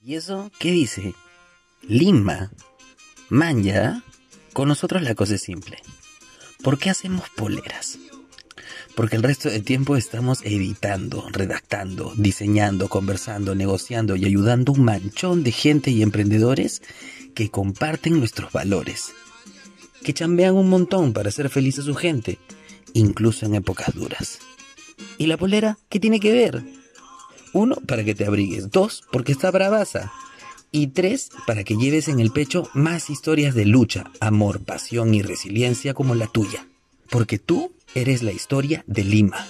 ¿Y eso qué dice? Lima. Manja. Con nosotros la cosa es simple. ¿Por qué hacemos poleras? Porque el resto del tiempo estamos editando, redactando, diseñando, conversando, negociando y ayudando a un manchón de gente y emprendedores que comparten nuestros valores, que chambean un montón para hacer feliz a su gente, incluso en épocas duras. ¿Y la polera qué tiene que ver? Uno, para que te abrigues. Dos, porque está bravaza. Y tres, para que lleves en el pecho más historias de lucha, amor, pasión y resiliencia como la tuya. Porque tú eres la historia de Lima.